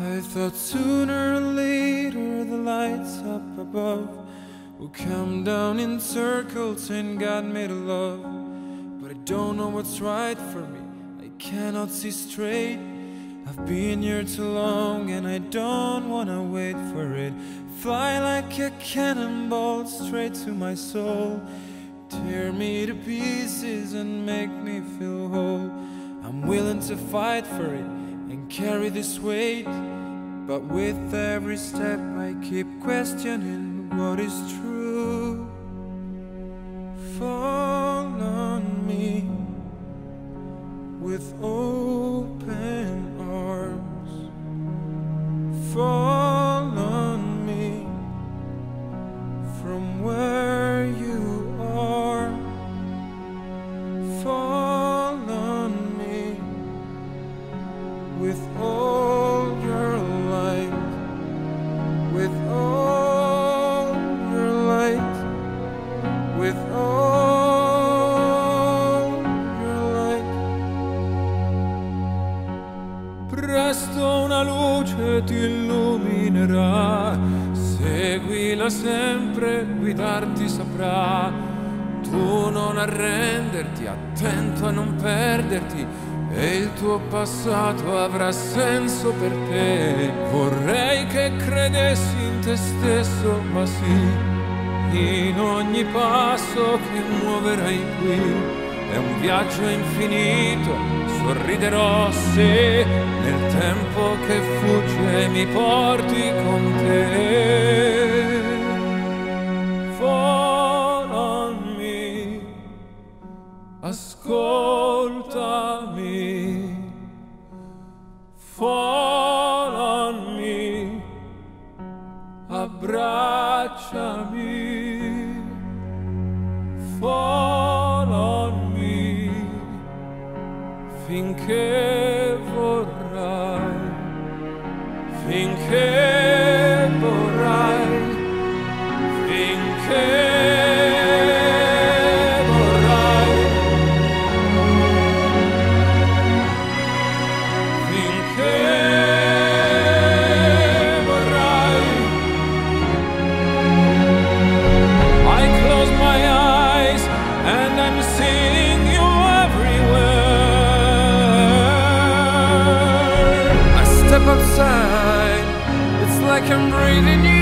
I thought sooner or later the lights up above will come down in circles and God made a love. But I don't know what's right for me, I cannot see straight. I've been here too long and I don't wanna wait for it. Fly like a cannonball straight to my soul. Tear me to pieces and make me feel whole. I'm willing to fight for it and carry this weight. But with every step, I keep questioning what is true. Sempre, guidarti saprà. Tu non arrenderti, attento a non perderti, e il tuo passato avrà senso per te. Vorrei che credessi in te stesso, ma sì, in ogni passo che muoverai qui. È un viaggio infinito, sorriderò se nel tempo che fugge mi porti con te. Ascoltami. Fall on me, abbracciami. Fall on me finché vorrai, finché vorrai, finché like I'm breathing you